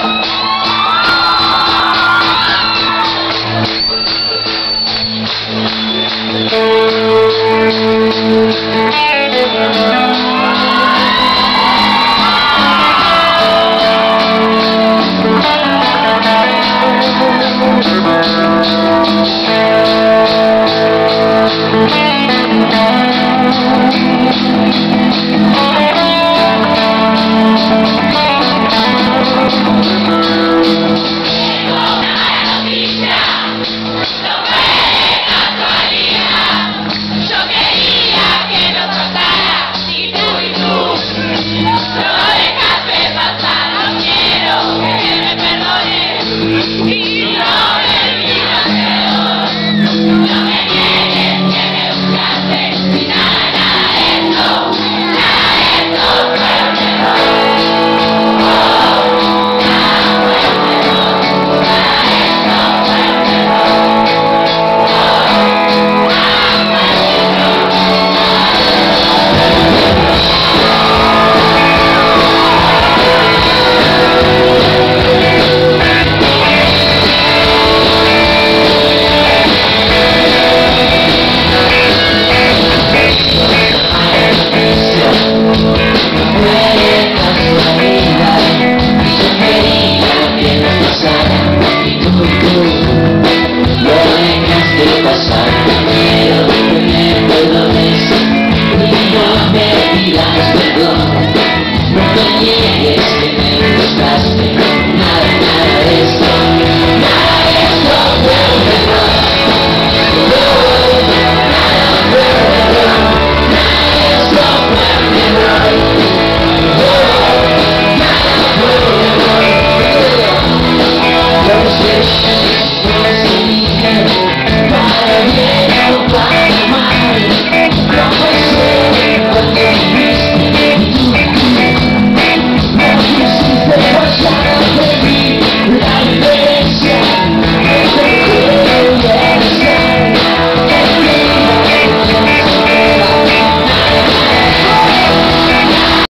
Thank you. de pasar, pero de tenerlo y no me dirás.